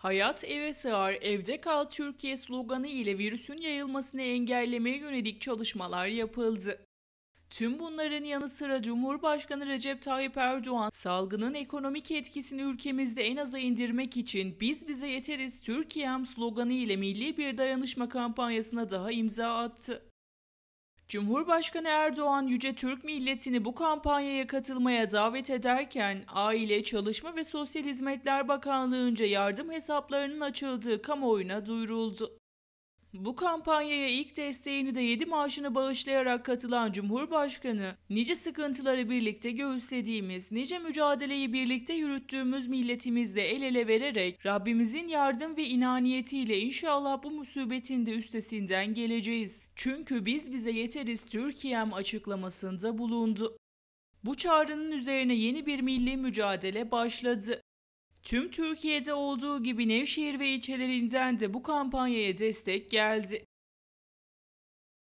Hayat eve sığar, evde kal Türkiye sloganı ile virüsün yayılmasını engellemeye yönelik çalışmalar yapıldı. Tüm bunların yanı sıra Cumhurbaşkanı Recep Tayyip Erdoğan salgının ekonomik etkisini ülkemizde en aza indirmek için biz bize yeteriz Türkiye'm sloganı ile milli bir dayanışma kampanyasına daha imza attı. Cumhurbaşkanı Erdoğan Yüce Türk milletini bu kampanyaya katılmaya davet ederken Aile, Çalışma ve Sosyal Hizmetler Bakanlığı'nca yardım hesaplarının açıldığı kamuoyuna duyuruldu. Bu kampanyaya ilk desteğini de 7 maaşını bağışlayarak katılan Cumhurbaşkanı, nice sıkıntıları birlikte göğüslediğimiz, nice mücadeleyi birlikte yürüttüğümüz milletimizle el ele vererek Rabbimizin yardım ve inaniyetiyle inşallah bu musibetin de üstesinden geleceğiz. Çünkü biz bize yeteriz Türkiye'm açıklamasında bulundu. Bu çağrının üzerine yeni bir milli mücadele başladı. Tüm Türkiye'de olduğu gibi Nevşehir ve ilçelerinden de bu kampanyaya destek geldi.